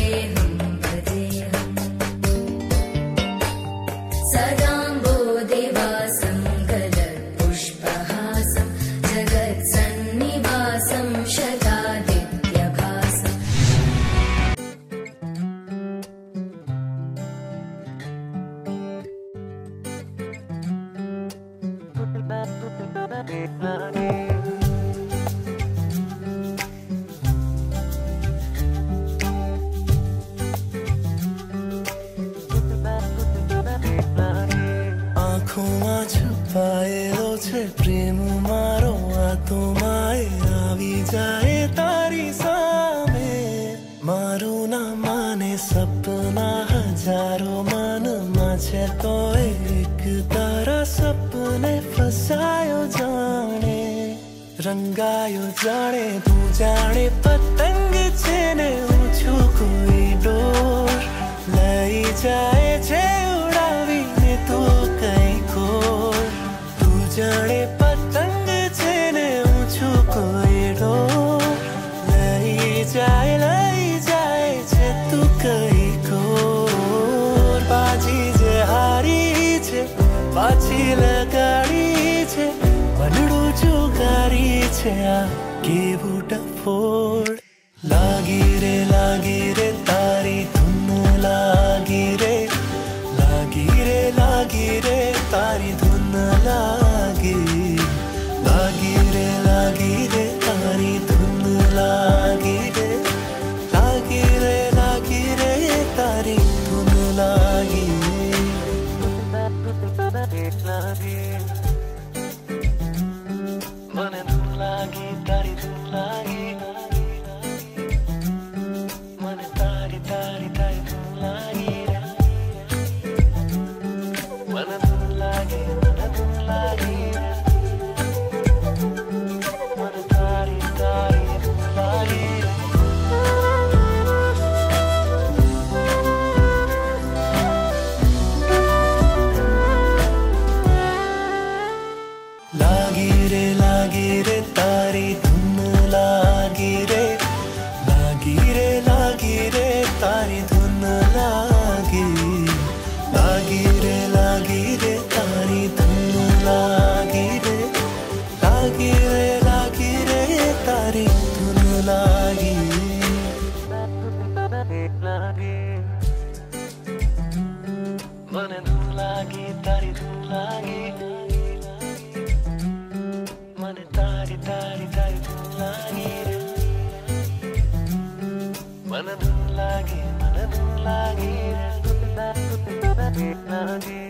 Sehen. આંખોમાં છુપાયેલો છે. પ્રેમ મારો વાતોમાં આવી જાય તારી સામે. મારું ના માને સપના હજારો મનમાં છે તો એક તારા સપને ફસાયો જાણે. રંગાયો જાણે, તું જાણે પતંગ છે ને હું છું કોઈ ડોર લઈ જાય છે પાછી લગાડી છે બનડું જુગારી છે આ કેવું ટફોડ menentu lagi. Tadi lagi mana tadi tadi tadi lagi. Menentu lagi menentu lagi. Nanti